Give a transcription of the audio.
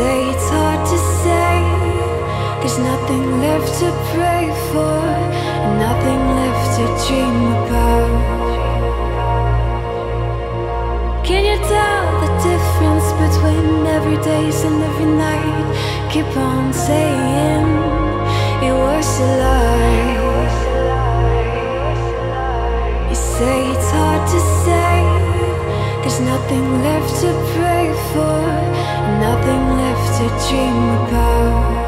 say it's hard to say. There's nothing left to pray for, nothing left to dream about. Can you tell the difference between every days and every night? Keep on saying it was a lie. You say it's hard to say. Nothing left to pray for, nothing left to dream about.